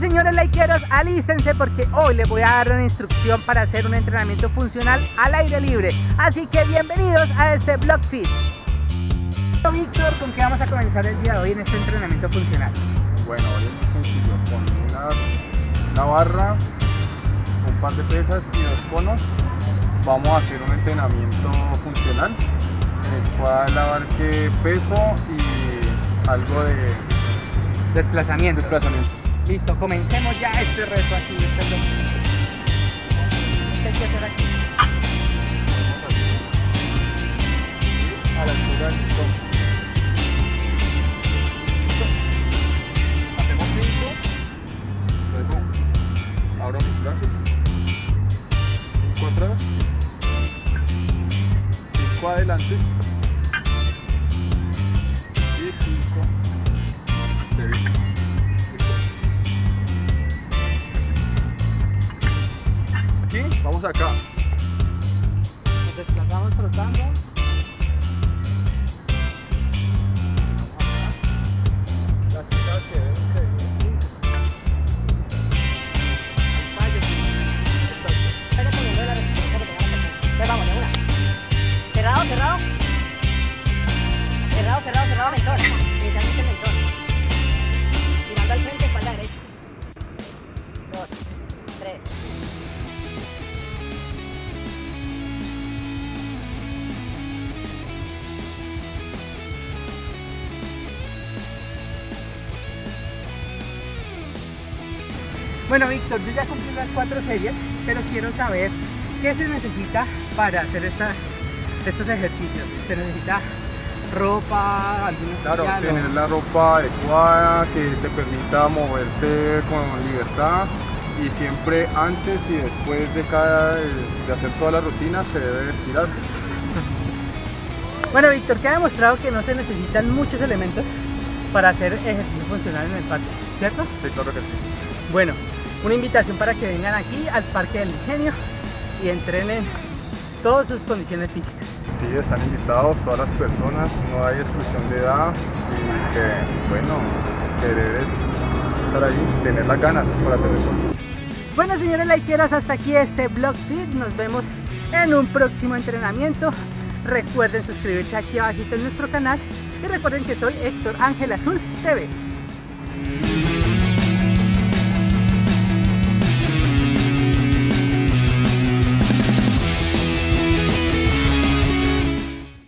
señores likeeros, alístense porque hoy les voy a dar una instrucción para hacer un entrenamiento funcional al aire libre. Así que bienvenidos a este Blog Fit. Víctor, ¿con qué vamos a comenzar el día de hoy en este entrenamiento funcional? Bueno, hoy es muy sencillo, con una, una barra, un par de pesas y dos conos, vamos a hacer un entrenamiento funcional en el cual abarque peso y algo de Desplazamiento. desplazamiento. Listo, comencemos ya este reto aquí, este es lo ¿Qué hay que hacer aquí? A la altura del Hacemos 5, luego abro mis brazos, 5 atrás, 5 adelante. Y 5 Aquí, vamos acá. Nos desplazamos trotando. Cerrado, cerrado. Cerrado, cerrado, cerrado, mentón. Inicialmente mentón. Mirando al frente, espalda derecha. Dos, tres. Bueno, Víctor, yo ya cumplí las cuatro series, pero quiero saber qué se necesita para hacer esta- estos ejercicios. ¿Se necesita ropa, algún Claro, especial o- tener la ropa adecuada que te permita moverte con libertad y siempre antes y después de cada de hacer toda la rutina se debe estirar. Bueno, Víctor, que ha demostrado que no se necesitan muchos elementos para hacer ejercicio funcional en el parque, ¿cierto? Sí, claro que sí. Bueno, una invitación para que vengan aquí al Parque del Ingenio y entrenen todas sus condiciones físicas. Sí, están invitados todas las personas, no hay exclusión de edad y que, bueno, que debes estar ahí, tener las ganas para eso. Bueno, señores likeeros, hasta aquí este Blog Fit. Nos vemos en un próximo entrenamiento. Recuerden suscribirse aquí abajito en nuestro canal y recuerden que soy Héctor Ángel Azul TV.